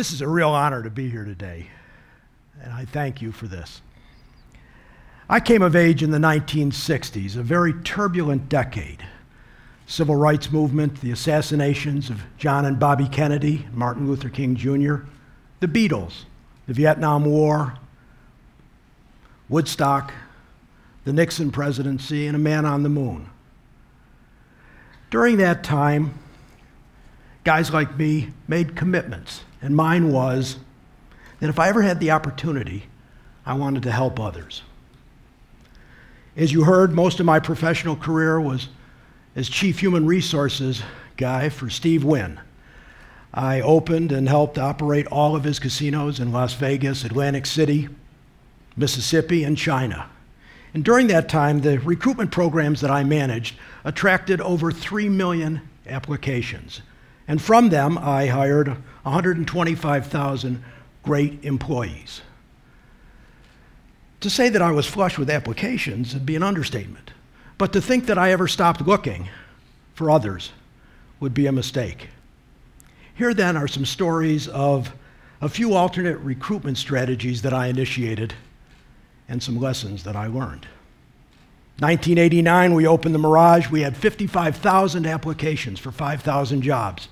This is a real honor to be here today, and I thank you for this. I came of age in the 1960s, a very turbulent decade. Civil rights movement, the assassinations of John and Bobby Kennedy, Martin Luther King Jr., the Beatles, the Vietnam War, Woodstock, the Nixon presidency, and a man on the moon. During that time, guys like me made commitments and mine was that if I ever had the opportunity, I wanted to help others. As you heard, most of my professional career was as Chief Human Resources guy for Steve Wynn. I opened and helped operate all of his casinos in Las Vegas, Atlantic City, Mississippi, and China. And during that time, the recruitment programs that I managed attracted over 3 million applications. And from them, I hired 125,000 great employees. To say that I was flush with applications would be an understatement. But to think that I ever stopped looking for others would be a mistake. Here then are some stories of a few alternate recruitment strategies that I initiated and some lessons that I learned. 1989, we opened the Mirage. We had 55,000 applications for 5,000 jobs.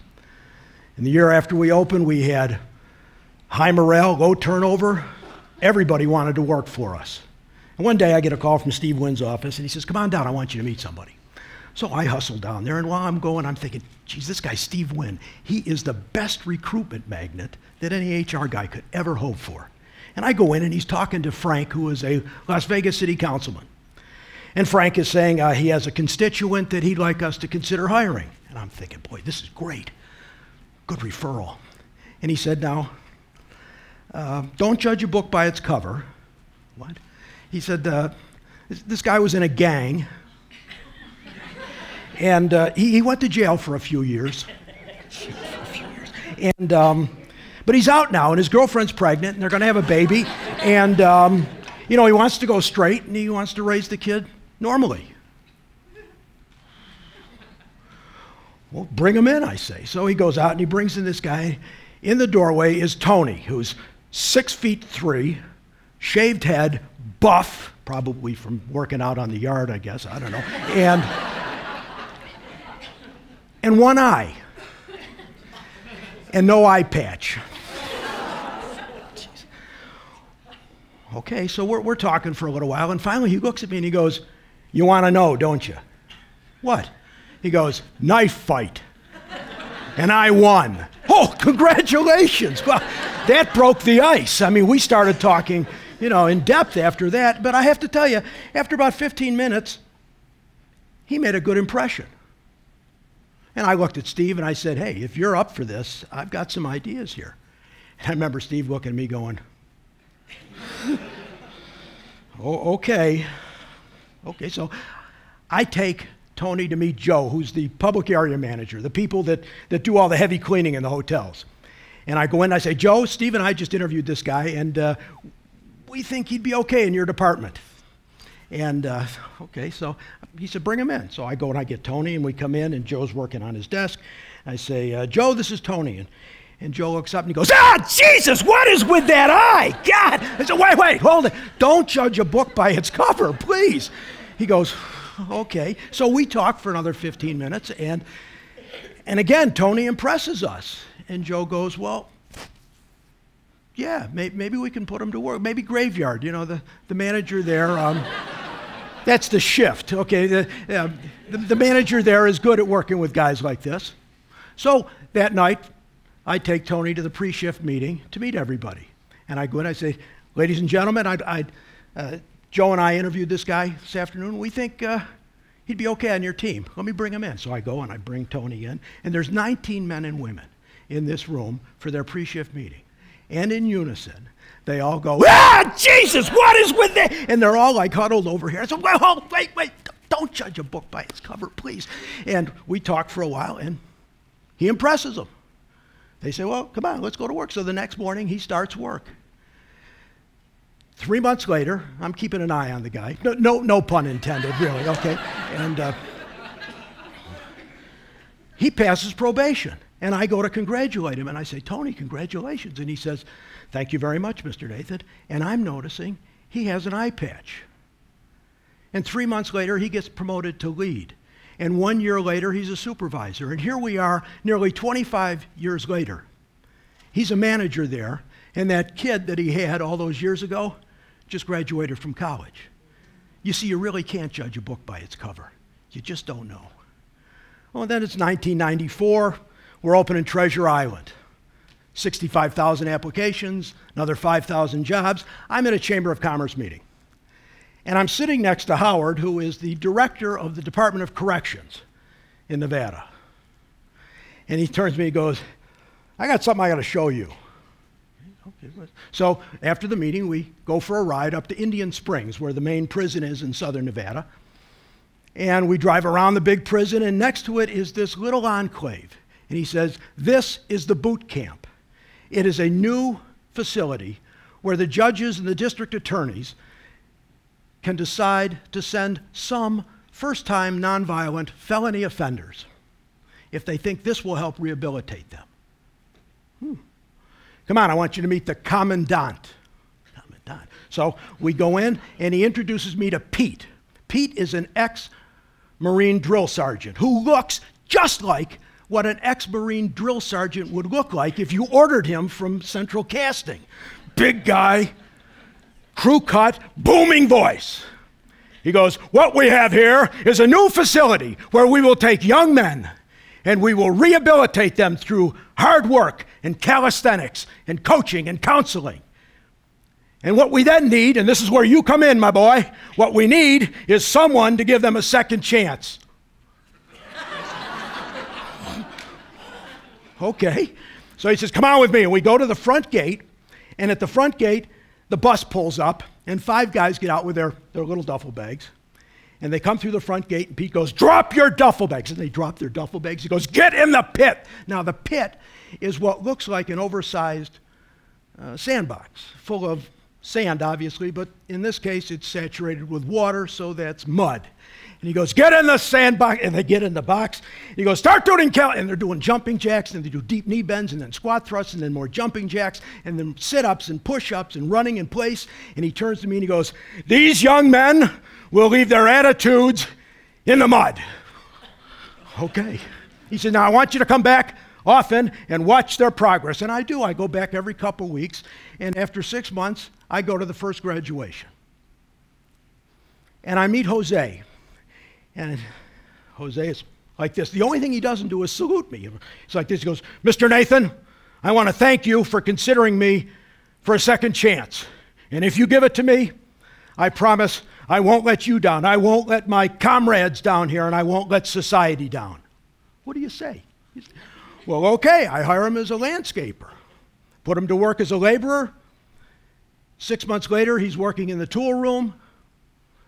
In the year after we opened, we had high morale, low turnover. Everybody wanted to work for us. And one day I get a call from Steve Wynn's office, and he says, Come on down, I want you to meet somebody. So I hustle down there, and while I'm going, I'm thinking, geez, this guy, Steve Wynn, he is the best recruitment magnet that any HR guy could ever hope for. And I go in, and he's talking to Frank, who is a Las Vegas city councilman. And Frank is saying uh, he has a constituent that he'd like us to consider hiring. And I'm thinking, boy, this is great. Good referral. And he said, Now, uh, don't judge a book by its cover. What? He said, uh, this, this, guy was in a gang, and uh, he, he, went to jail for a few years. And, um, but he's out now, and his girlfriend's pregnant, and they're going to have a baby. And, um, you know, he wants to go straight, and he wants to raise the kid normally. Well, bring him in, I say. So he goes out and he brings in this guy. In the doorway is Tony, who's six feet three, shaved head, buff, probably from working out on the yard, I guess, I don't know, and, and one eye, and no eye patch. Okay, so we're, we're talking for a little while, and finally he looks at me and he goes, You want to know, don't you? What? He goes, Knife fight. and I won. Oh, congratulations. Well, that broke the ice. I mean, we started talking, you know, in depth after that. But I have to tell you, after about 15 minutes, he made a good impression. And I looked at Steve and I said, Hey, if you're up for this, I've got some ideas here. And I remember Steve looking at me going, Oh, okay. Okay, so I take Tony to meet Joe, who's the public area manager, the people that, that do all the heavy cleaning in the hotels. And I go in and I say, Joe, Steve and I just interviewed this guy, and uh, we think he'd be okay in your department. And uh, okay, so he said, bring him in. So I go and I get Tony, and we come in, and Joe's working on his desk. I say, uh, Joe, this is Tony. And, and Joe looks up and he goes, Ah, Jesus, what is with that eye? God. I said, Wait, wait, hold it. Don't judge a book by its cover, please. He goes, Okay. So we talk for another 15 minutes, and, and again, Tony impresses us. And Joe goes, Well, yeah, may, maybe we can put him to work. Maybe graveyard, you know, the, the manager there. Um, that's the shift, okay? The, uh, the, the manager there is good at working with guys like this. So that night, I take Tony to the pre shift meeting to meet everybody. And I go and I say, Ladies and gentlemen, I, I, uh, Joe and I interviewed this guy this afternoon. We think uh, he'd be okay on your team. Let me bring him in. So I go and I bring Tony in. And there's 19 men and women in this room for their pre shift meeting. And in unison, they all go, Ah, Jesus, what is with that? And they're all like huddled over here. I said, Well, wait, wait, don't judge a book by its cover, please. And we talk for a while, and he impresses them. They say, Well, come on, let's go to work. So the next morning, he starts work. Three months later, I'm keeping an eye on the guy. No, no, no pun intended, really, okay? And uh, he passes probation. And I go to congratulate him, and I say, Tony, congratulations. And he says, Thank you very much, Mr. Nathan. And I'm noticing he has an eye patch. And three months later, he gets promoted to lead. And one year later, he's a supervisor. And here we are, nearly 25 years later. He's a manager there, and that kid that he had all those years ago just graduated from college. You see, you really can't judge a book by its cover. You just don't know. Well, then it's 1994. We're opening Treasure Island. 65,000 applications, another 5,000 jobs. I'm at a Chamber of Commerce meeting. And I'm sitting next to Howard, who is the director of the Department of Corrections in Nevada. And he turns to me and goes, I got something I got to show you. Okay, so after the meeting, we go for a ride up to Indian Springs, where the main prison is in southern Nevada. And we drive around the big prison, and next to it is this little enclave. And he says, This is the boot camp. It is a new facility where the judges and the district attorneys can decide to send some first time nonviolent felony offenders if they think this will help rehabilitate them. Come on, I want you to meet the commandant. Commandant. So we go in, and he introduces me to Pete. Pete is an ex Marine drill sergeant who looks just like what an ex Marine drill sergeant would look like if you ordered him from Central Casting. Big guy, crew cut, booming voice. He goes, What we have here is a new facility where we will take young men and we will rehabilitate them through hard work and calisthenics and coaching and counseling. And what we then need, and this is where you come in, my boy, what we need is someone to give them a second chance. okay. So he says, Come on with me. And we go to the front gate, and at the front gate, the bus pulls up, and five guys get out with their, their little duffel bags. And they come through the front gate, and Pete goes, Drop your duffel bags. And they drop their duffel bags. He goes, Get in the pit. Now, the pit is what looks like an oversized uh, sandbox full of sand, obviously, but in this case, it's saturated with water, so that's mud. And he goes, Get in the sandbox. And they get in the box. He goes, Start doing count. And they're doing jumping jacks, and they do deep knee bends, and then squat thrusts, and then more jumping jacks, and then sit ups and push ups and running in place. And he turns to me and he goes, These young men will leave their attitudes in the mud. Okay. He said, Now I want you to come back often and watch their progress. And I do. I go back every couple weeks. And after six months, I go to the first graduation. And I meet Jose. And Jose is like this. The only thing he doesn't do is salute me. He's like this. He goes, Mr. Nathan, I want to thank you for considering me for a second chance. And if you give it to me, I promise I won't let you down. I won't let my comrades down here, and I won't let society down. What do you say? Well, okay, I hire him as a landscaper, put him to work as a laborer. Six months later, he's working in the tool room.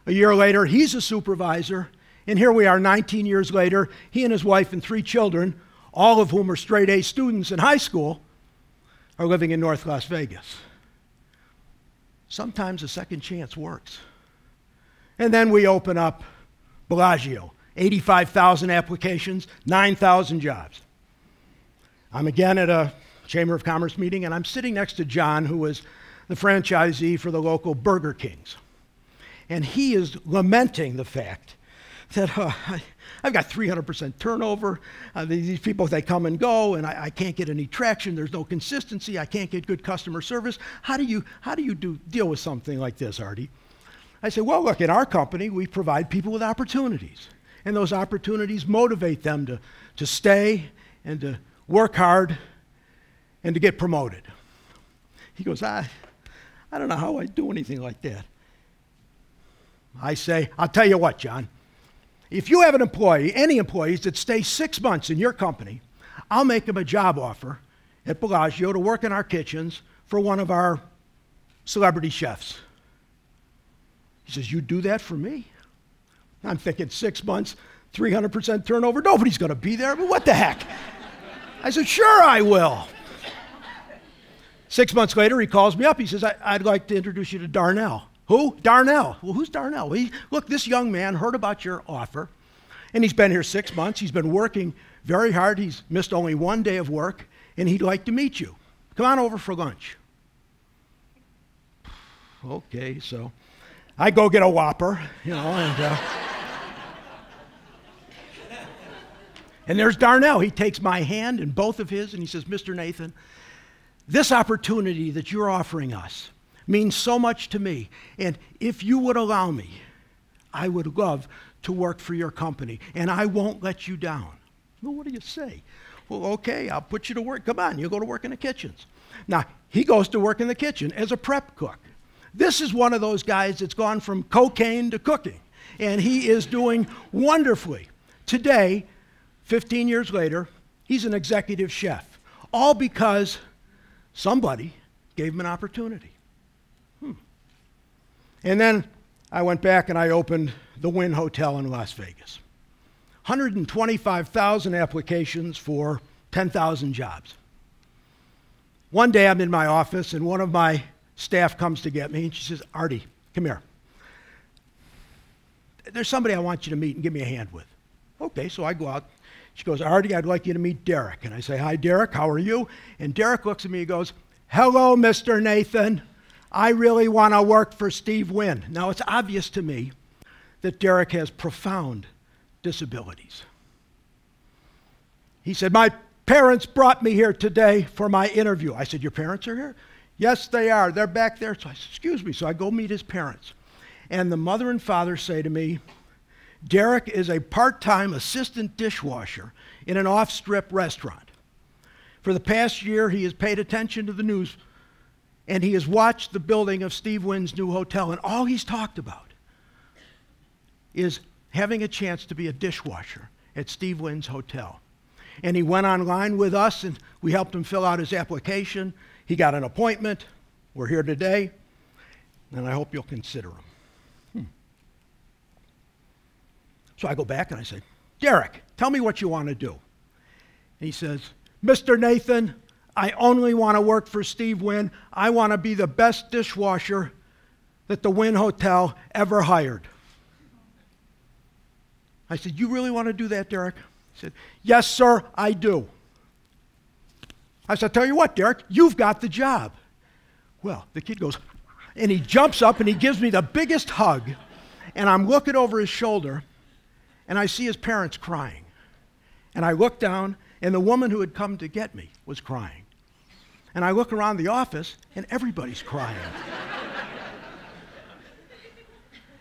A year later, he's a supervisor. And here we are 19 years later, he and his wife and three children, all of whom are straight A students in high school, are living in North Las Vegas. Sometimes a second chance works. And then we open up Bellagio 85,000 applications, 9,000 jobs. I'm again at a Chamber of Commerce meeting, and I'm sitting next to John, who is the franchisee for the local Burger Kings. And he is lamenting the fact that uh, I, have got 300% turnover. Uh, these people, they come and go, and I, I, can't get any traction. There's no consistency. I can't get good customer service. How do you, how do you do, deal with something like this, Arte? I said, well, look, in our company, we provide people with opportunities. And those opportunities motivate them to, to stay and to work hard and to get promoted. He goes, I, I don't know how I do anything like that. I say, I'll tell you what, John. If you have an employee, any employees that stay six months in your company, I'll make them a job offer at Bellagio to work in our kitchens for one of our celebrity chefs. He says, You do that for me? I'm thinking six months, 300% turnover. Nobody's going to be there, but what the heck? I said, Sure, I will. Six months later, he calls me up. He says, I, would like to introduce you to Darnell. Who? Darnell. Well, who's Darnell? He, look, this young man heard about your offer, And he's been here six months. He's been working very hard. He's missed only one day of work, and he'd like to meet you. Come on over for lunch. Okay, so I go get a Whopper, you know, and. Uh, and there's Darnell. He takes my hand in both of his and he says, Mr. Nathan, this opportunity that you're offering us means so much to me. And if you would allow me, I would love to work for your company, and I won't let you down. Well, what do you say? Well, okay, I'll put you to work. Come on, you go to work in the kitchens. Now, he goes to work in the kitchen as a prep cook. This is one of those guys that's gone from cocaine to cooking, and he is doing wonderfully. Today, 15 years later, he's an executive chef, all because somebody gave him an opportunity. Hmm. And then I went back and I opened the Wynn Hotel in Las Vegas. 125,000 applications for 10,000 jobs. One day I'm in my office and one of my staff comes to get me and she says, Arte, come here. There's somebody I want you to meet and give me a hand with. Okay, so I go out. She goes, Arte, I'd like you to meet Derek. And I say, Hi, Derek, how are you? And Derek looks at me and goes, Hello, Mr. Nathan. I really want to work for Steve Wynn. Now, it's obvious to me that Derek has profound disabilities. He said, My parents brought me here today for my interview. I said, Your parents are here? Yes, they are. They're back there. So I said, Excuse me. So I go meet his parents. And the mother and father say to me, Derek is a part time assistant dishwasher in an off strip restaurant. For the past year, he has paid attention to the news and he has watched the building of Steve Wynn's new hotel, and all he's talked about is having a chance to be a dishwasher at Steve Wynn's hotel. And he went online with us, and we helped him fill out his application. He got an appointment. We're here today, and I hope you'll consider him. Hmm. So I go back and I say, Derek, tell me what you want to do. And he says, Mr. Nathan, I only want to work for Steve Wynn. I want to be the best dishwasher that the Wynn Hotel ever hired. I said, You really want to do that, Derek? He said, Yes, sir, I do. I said, Tell you what, Derek, you've got the job. Well, the kid goes, and he jumps up and he gives me the biggest hug. And I'm looking over his shoulder, and I see his parents crying. And I look down, and the woman who had come to get me was crying. And I look around the office, and everybody's crying.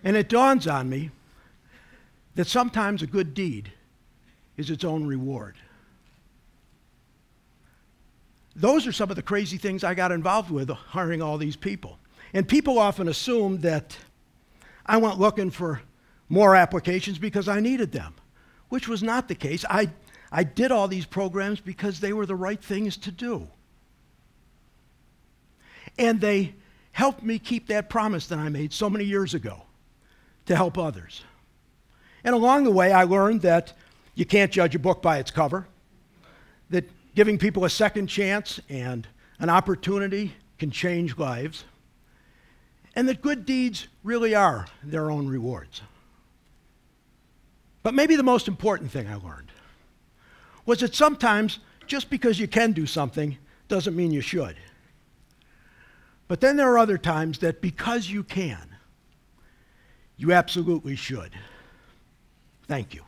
and it dawns on me that sometimes a good deed is its own reward. Those are some of the crazy things I got involved with hiring all these people. And people often assume that I went looking for more applications because I needed them, which was not the case. I, I did all these programs because they were the right things to do. And they helped me keep that promise that I made so many years ago to help others. And along the way, I learned that you can't judge a book by its cover, that giving people a second chance and an opportunity can change lives, and that good deeds really are their own rewards. But maybe the most important thing I learned was that sometimes just because you can do something doesn't mean you should. But then there are other times that because you can, you absolutely should. Thank you.